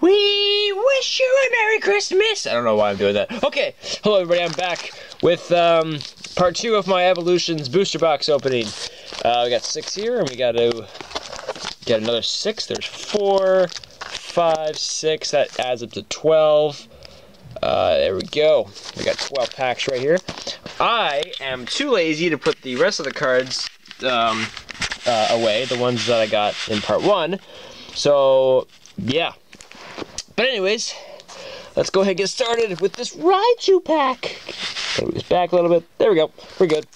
We wish you a Merry Christmas. I don't know why I'm doing that. Okay, hello everybody. I'm back with um, part two of my Evolutions booster box opening. Uh, we got six here, and we got to get another six. There's four, five, six. That adds up to twelve. Uh, there we go. We got 12 packs right here. I am too lazy to put the rest of the cards um, uh, away, the ones that I got in part one. So, yeah, but anyways, let's go ahead and get started with this Raichu pack. Move this back a little bit. There we go. We're good.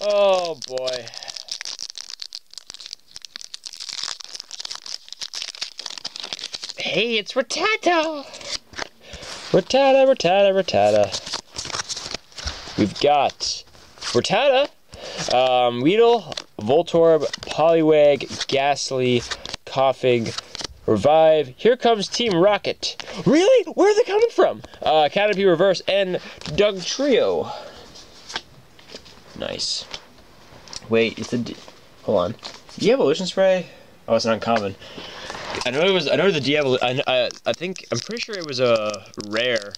Oh boy. Hey, it's Rattata! Rattata, Rattata, Rattata. We've got Rattata, um, Weedle, Voltorb, Poliwag, Gastly, Koffing, Revive. Here comes Team Rocket. Really? Where are they coming from? Uh, Canopy Reverse and Dugtrio. Nice. Wait, a. D Hold on. De-evolution spray? Oh, it's an uncommon. I know it was. I know the de I, I, I think. I'm pretty sure it was a rare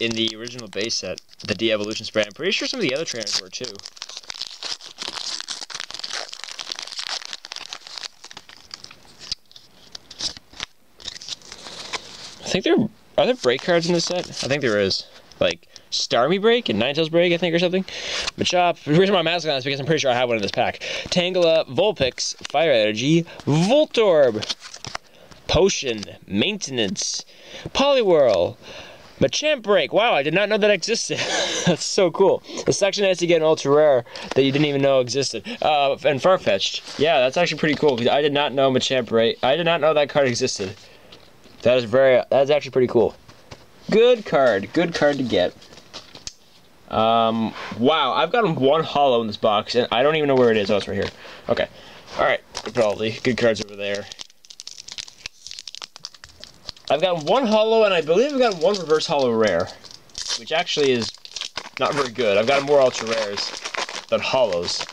in the original base set. The de-evolution spray. I'm pretty sure some of the other trainers were too. Think there are there break cards in this set. I think there is like Starmie break and Ninetales break, I think, or something. Machop. The reason why I'm asking that is because I'm pretty sure I have one in this pack. Tangela, Vulpix, Fire Energy, Voltorb, Potion, Maintenance, Poliwhirl. Machamp Break. Wow, I did not know that existed. That's so cool. The section has to get an ultra rare that you didn't even know existed. Uh, and Farfetch'd. Yeah, that's actually pretty cool I did not know Machamp Break. I did not know that card existed. That is very, that's actually pretty cool. Good card, good card to get. Um, wow, I've gotten one holo in this box, and I don't even know where it is. Oh, it's right here. Okay. Alright, put all the good cards over there. I've got one holo, and I believe I've got one reverse holo rare. Which actually is not very good. I've got more ultra rares than holos.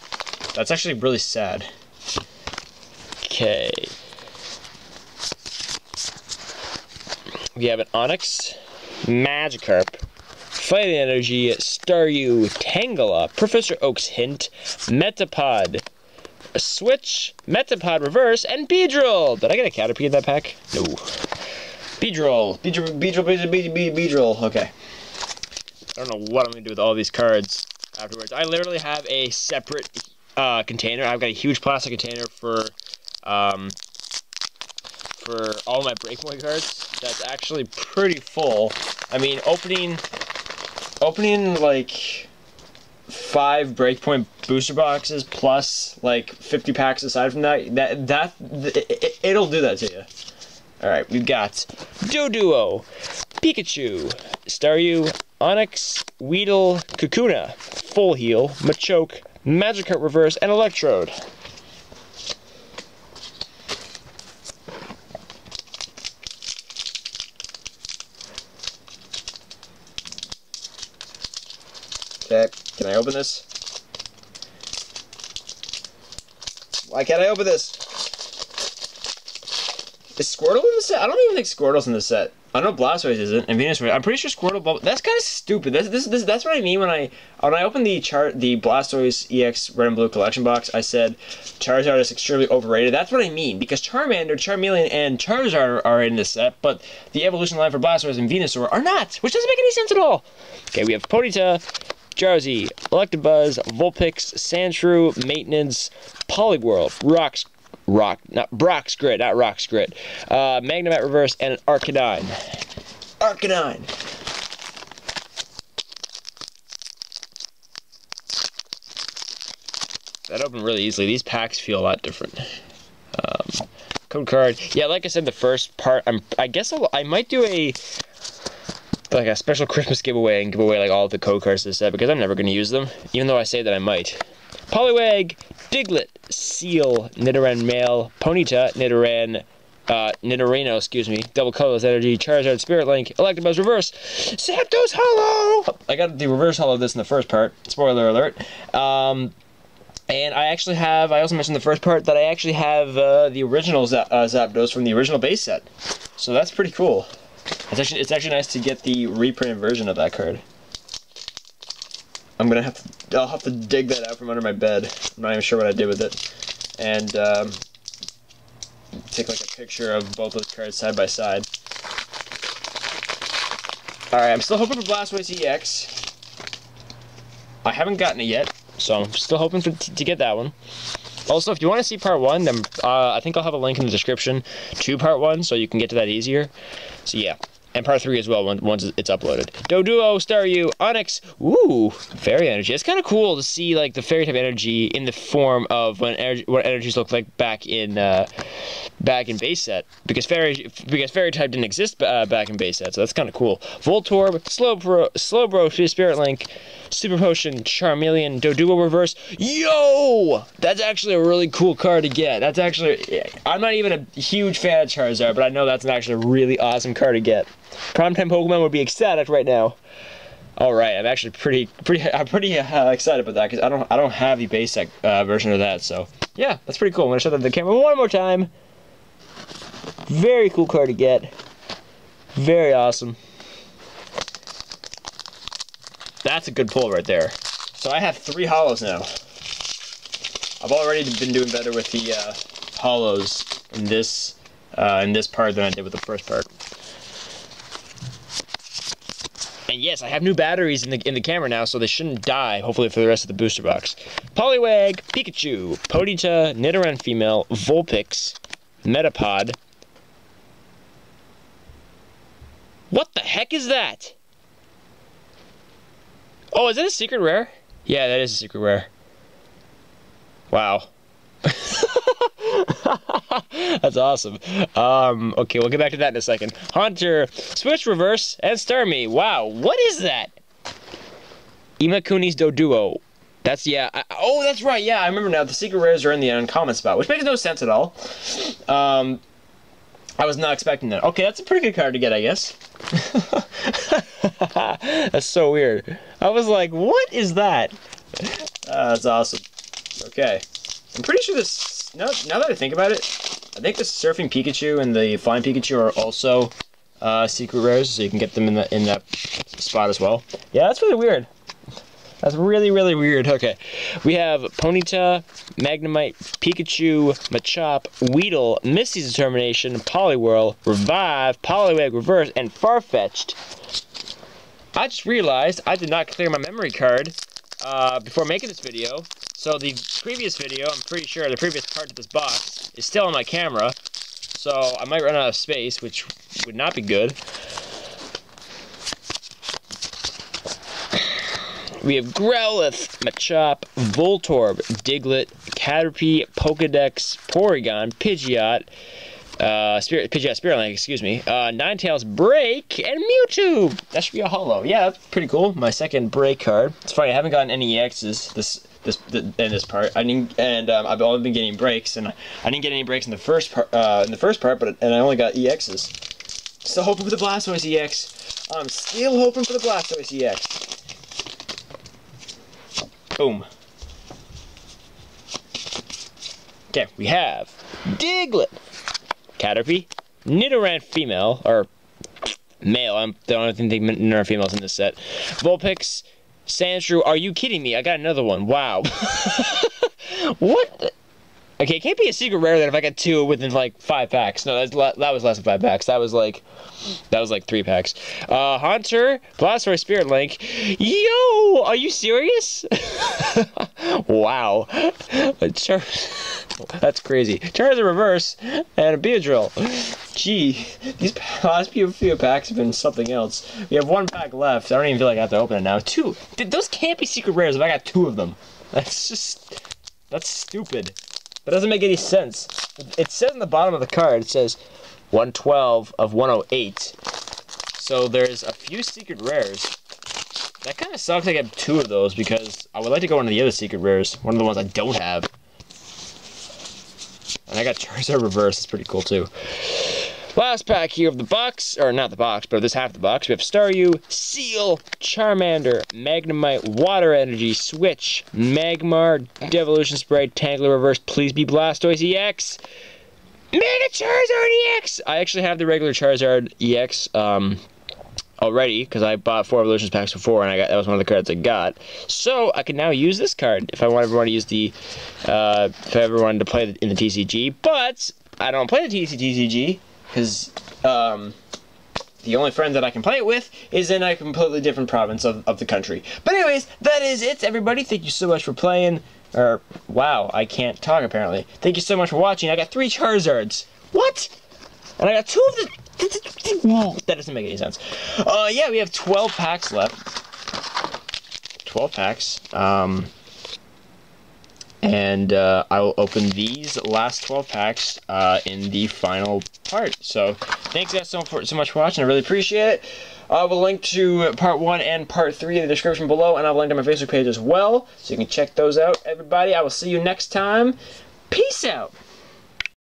That's actually really sad. Okay. We have an Onix, Magikarp, Fighting Energy, Staryu, Tangela, Professor Oak's Hint, Metapod, a Switch, Metapod Reverse, and Beedrill! Did I get a Caterpie in that pack? No. Beedrill, Beedrill, Beedrill, Beedrill, Beedrill, Beedrill, okay. I don't know what I'm going to do with all these cards afterwards. I literally have a separate uh, container. I've got a huge plastic container for um, for all my Breakaway cards. That's actually pretty full. I mean, opening, opening like five breakpoint booster boxes plus like 50 packs aside from that, that, that, it, it'll do that to you. Alright, we've got Doduo, Pikachu, Staryu, Onix, Weedle, Kakuna, Full Heal, Machoke, Magikarp Reverse, and Electrode. Okay, can I open this? Why can't I open this? Is Squirtle in the set? I don't even think Squirtle's in the set. I know Blastoise isn't, and Venusaur. I'm pretty sure Squirtle. Bubble. That's kind of stupid. This, this, this, that's what I mean when I when I opened the chart, the Blastoise EX Red and Blue collection box. I said Charizard is extremely overrated. That's what I mean because Charmander, Charmeleon, and Charizard are, are in this set, but the evolution line for Blastoise and Venusaur are not, which doesn't make any sense at all. Okay, we have Ponyta, Drowzee, Electabuzz, Vulpix, Sandshrew, Maintenance, Poliwhirl, Rocks, Rock, not Brock's Grit, not Rock's Grit, uh, Magnemite Reverse, and an Arcanine. Arcanine! That opened really easily. These packs feel a lot different. Um, code card. Yeah, like I said, the first part, I'm, I guess I'll, I might do a like a special Christmas giveaway and give away like all the code cards to the set because I'm never going to use them, even though I say that I might. Poliwag, Diglett, Seel, Nidoran Male, Ponyta, Nidoran, uh, Nidorino, excuse me, Double Colorless Energy, Charizard Spirit Link, Electabuzz Reverse, Zapdos Holo! I got the reverse holo of this in the first part, spoiler alert. Um, And I actually have, I also mentioned the first part, that I actually have uh, the original uh, Zapdos from the original base set. So that's pretty cool. It's actually, it's actually nice to get the reprinted version of that card. I'm gonna have to, I'll have to dig that out from under my bed. I'm not even sure what I did with it. And um, take like a picture of both those cards side by side. Alright, I'm still hoping for Blastoise EX. I haven't gotten it yet, so I'm still hoping for, to get that one. Also, if you want to see part one, then uh, I think I'll have a link in the description to part one, so you can get to that easier. So yeah, and part three as well once it's uploaded. Doduo, Staryu, Onix, ooh, fairy energy. It's kind of cool to see like the fairy type energy in the form of when what energies look like back in uh, back in base set because fairy because fairy type didn't exist uh, back in base set, so that's kind of cool. Voltorb, Slowbro, Slowbro, Spirit Link, Super Potion, Charmeleon, Doduo Reverse. Yo, that's actually a really cool card to get. That's actually I'm not even a huge fan of Charizard, but I know that's actually a really awesome card to get. Primetime Pokemon would be ecstatic right now. All right, I'm actually pretty, pretty, I'm pretty uh, excited about that because I don't, I don't have the basic uh, version of that. So yeah, that's pretty cool. I'm gonna show that the camera one more time. Very cool card to get. Very awesome. That's a good pull right there. So I have three holos now. I've already been doing better with the uh, holos in this uh, in this part than I did with the first part. And yes, I have new batteries in the in the camera now, so they shouldn't die, hopefully, for the rest of the booster box. Poliwag, Pikachu, Ponyta, Nidoran Female, Vulpix, Metapod. What the heck is that? Oh, is that a secret rare? Yeah, that is a secret rare. Wow. That's awesome. Um, okay, we'll get back to that in a second. Haunter, Switch Reverse, and Starmie. Wow, what is that? Imakuni's Doduo. That's, yeah. I, oh, that's right, yeah, I remember now. The secret rares are in the uncommon spot, which makes no sense at all. Um, I was not expecting that. Okay, that's a pretty good card to get, I guess. that's so weird. I was like, what is that? Uh, that's awesome. Okay. I'm pretty sure this now, now that I think about it, I think the Surfing Pikachu and the Flying Pikachu are also uh, secret rares, so you can get them in the in that spot as well. Yeah, that's really weird. That's really, really weird. Okay. We have Ponyta, Magnemite, Pikachu, Machop, Weedle, Misty's Determination, Poliwhirl, Revive, Poliwag Reverse, and Farfetch'd. I just realized I did not clear my memory card uh, before making this video, so the previous video, I'm pretty sure the previous part of this box is still on my camera. So I might run out of space, which would not be good. We have Growlithe, Machop, Voltorb, Diglett, Caterpie, Pokedex, Porygon, Pidgeot, uh, Spirit, Pidgeot excuse me, uh, Ninetales Break, and Mewtwo. That should be a holo. Yeah, that's pretty cool. My second break card. It's funny, I haven't gotten any EXs this this in this part. I didn't, and um, I've only been getting breaks, and I, I, didn't get any breaks in the first part. Uh, in the first part, but and I only got EXs. Still hoping for the Blastoise EX. I'm still hoping for the Blastoise EX. Boom. Okay, we have Diglett, Caterpie, Nidoran female, or male. I'm don't think Nidoran females in this set. Vulpix, Sandshrew, are you kidding me? I got another one. Wow. what? Okay, it can't be a secret rare that if I got two within like five packs. No, that's that was less than five packs. That was like, that was like three packs. Uh, Haunter, Blastoise Spirit Link. Yo, are you serious? wow. Char that's crazy. Charizard Reverse and a Beedrill. Gee, these last few, few packs have been something else. We have one pack left. I don't even feel like I have to open it now. Two. Those can't be secret rares if I got two of them. That's just, that's stupid. That doesn't make any sense. It says on the bottom of the card, it says 112 of 108. So there's a few secret rares. That kind of sucks I get two of those because I would like to go into the other secret rares. One of the ones I don't have. And I got Charizard Reverse. It's pretty cool too. Last pack here of the box, or not the box, but this half the box. We have Staryu, Seel, Charmander, Magnemite, Water Energy, Switch, Magmar, Devolution Spray, Tangela Reverse, Please Be Blastoise EX, Mega Charizard EX! I actually have the regular Charizard EX, um, already because I bought four evolutions packs before and I got that was one of the cards I got. So I can now use this card if I want everyone to use the uh, if I ever wanted to play in the TCG. But I don't play the TCG because um, the only friend that I can play it with is in a completely different province of, of the country. But anyways, that is it, everybody. Thank you so much for playing. Or, wow, I can't talk apparently. Thank you so much for watching. I got three Charizards. What? And I got two of the... That doesn't make any sense. Uh, yeah, we have 12 packs left. 12 packs. Um and uh, I will open these last 12 packs uh, in the final part. So thanks guys so, for, so much for watching. I really appreciate it. I will link to part 1 and part 3 in the description below, and I'll link to my Facebook page as well, so you can check those out. Everybody, I will see you next time. Peace out!